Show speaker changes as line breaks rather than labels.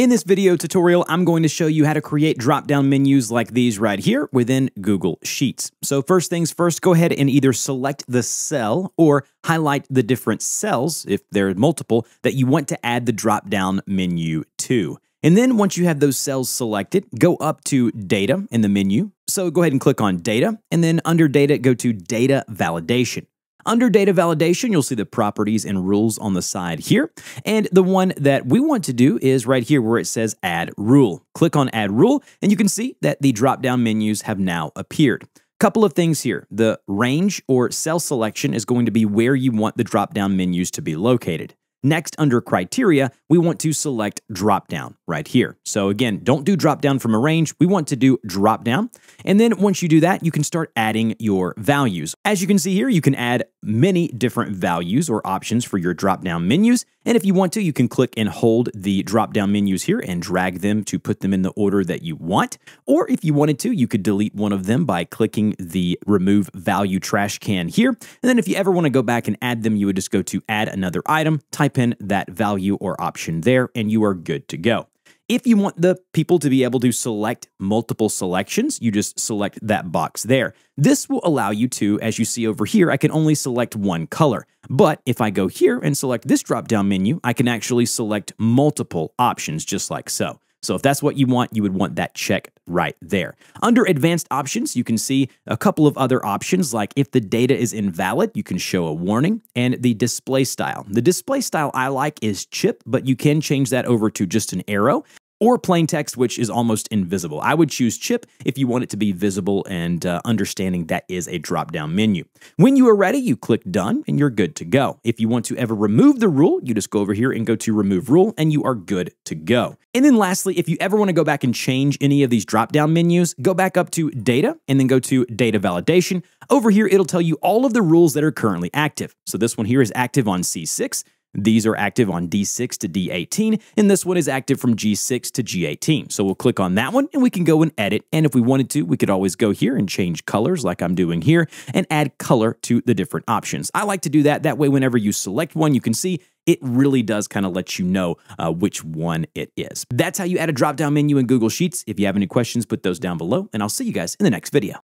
In this video tutorial, I'm going to show you how to create drop-down menus like these right here within Google Sheets. So first things first, go ahead and either select the cell or highlight the different cells, if there are multiple, that you want to add the drop-down menu to. And then once you have those cells selected, go up to Data in the menu. So go ahead and click on Data, and then under Data, go to Data Validation. Under data validation, you'll see the properties and rules on the side here. And the one that we want to do is right here where it says add rule. Click on add rule and you can see that the drop down menus have now appeared. Couple of things here. The range or cell selection is going to be where you want the drop down menus to be located. Next, under criteria, we want to select drop down right here. So again, don't do drop down from a range. We want to do drop down. And then once you do that, you can start adding your values. As you can see here, you can add many different values or options for your drop down menus. And if you want to, you can click and hold the drop down menus here and drag them to put them in the order that you want. Or if you wanted to, you could delete one of them by clicking the remove value trash can here. And then if you ever want to go back and add them, you would just go to add another item, type in that value or option there, and you are good to go. If you want the people to be able to select multiple selections, you just select that box there. This will allow you to, as you see over here, I can only select one color. But if I go here and select this drop down menu, I can actually select multiple options just like so. So if that's what you want, you would want that check right there. Under advanced options, you can see a couple of other options like if the data is invalid, you can show a warning and the display style. The display style I like is chip, but you can change that over to just an arrow or plain text, which is almost invisible. I would choose chip if you want it to be visible and uh, understanding that is a drop down menu. When you are ready, you click done and you're good to go. If you want to ever remove the rule, you just go over here and go to remove rule and you are good to go. And then lastly, if you ever want to go back and change any of these drop down menus, go back up to data and then go to data validation. Over here, it'll tell you all of the rules that are currently active. So this one here is active on C6. These are active on D6 to D18, and this one is active from G6 to G18. So we'll click on that one and we can go and edit. And if we wanted to, we could always go here and change colors like I'm doing here and add color to the different options. I like to do that. That way, whenever you select one, you can see it really does kind of let you know uh, which one it is. That's how you add a drop down menu in Google Sheets. If you have any questions, put those down below, and I'll see you guys in the next video.